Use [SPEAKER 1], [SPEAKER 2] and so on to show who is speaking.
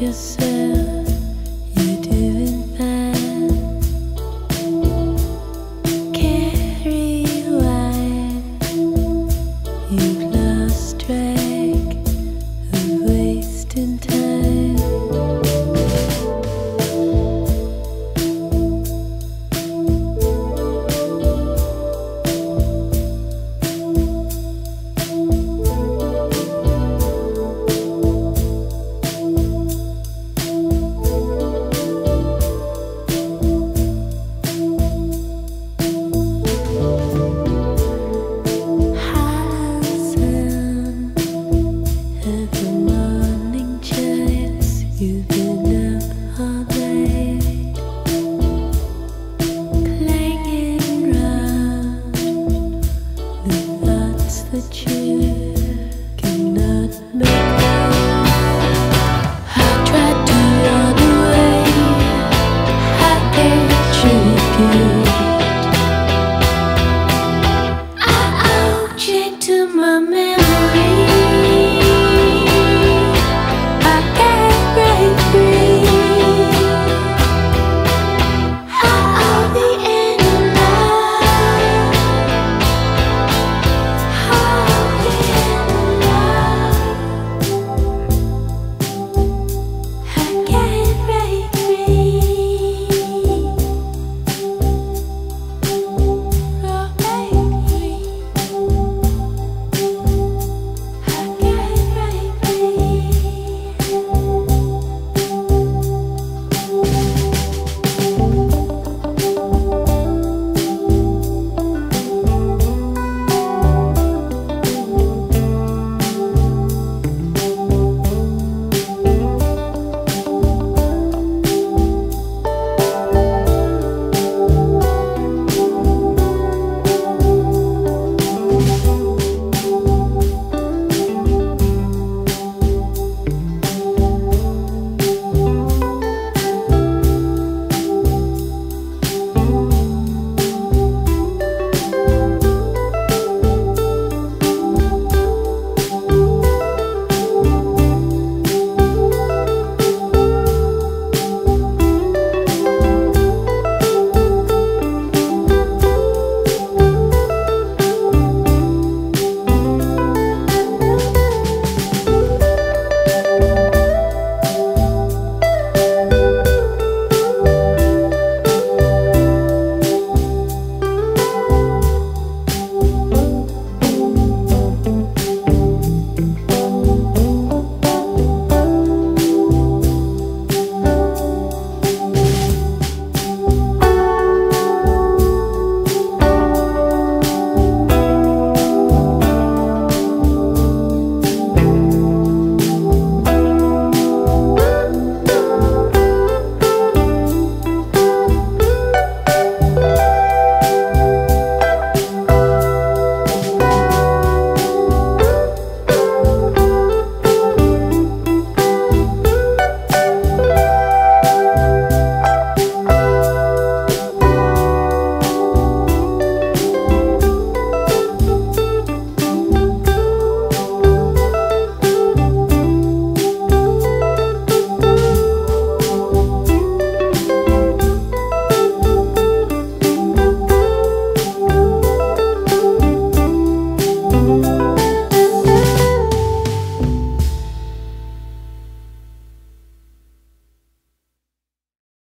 [SPEAKER 1] treat yourself. shaking